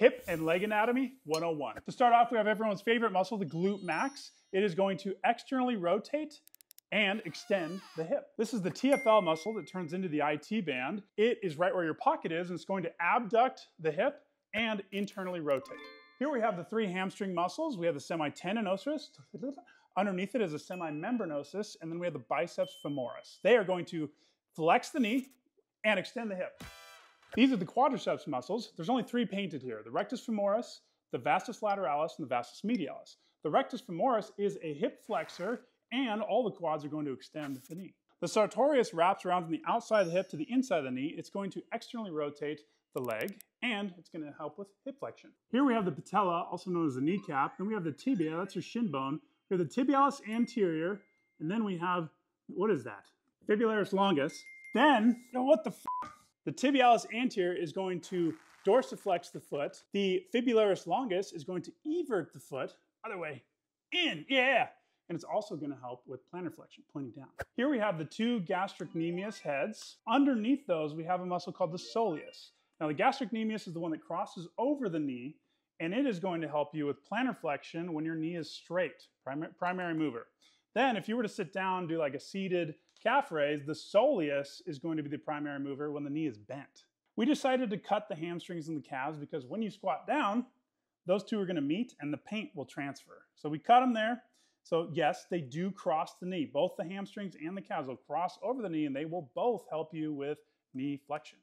Hip and Leg Anatomy 101. To start off, we have everyone's favorite muscle, the glute max. It is going to externally rotate and extend the hip. This is the TFL muscle that turns into the IT band. It is right where your pocket is, and it's going to abduct the hip and internally rotate. Here we have the three hamstring muscles. We have the semitendinosus. Underneath it is a semimembranosus, and then we have the biceps femoris. They are going to flex the knee and extend the hip. These are the quadriceps muscles. There's only three painted here, the rectus femoris, the vastus lateralis, and the vastus medialis. The rectus femoris is a hip flexor, and all the quads are going to extend the knee. The sartorius wraps around from the outside of the hip to the inside of the knee. It's going to externally rotate the leg, and it's going to help with hip flexion. Here we have the patella, also known as the kneecap. Then we have the tibia, that's your shin bone. We have the tibialis anterior, and then we have, what is that? Fibularis longus. Then, you know, what the the tibialis anterior is going to dorsiflex the foot. The fibularis longus is going to evert the foot, other way, in, yeah. And it's also gonna help with plantar flexion, pointing down. Here we have the two gastrocnemius heads. Underneath those, we have a muscle called the soleus. Now the gastrocnemius is the one that crosses over the knee, and it is going to help you with plantar flexion when your knee is straight, primary, primary mover. Then if you were to sit down, do like a seated calf raise, the soleus is going to be the primary mover when the knee is bent. We decided to cut the hamstrings and the calves because when you squat down, those two are gonna meet and the paint will transfer. So we cut them there. So yes, they do cross the knee. Both the hamstrings and the calves will cross over the knee and they will both help you with knee flexion.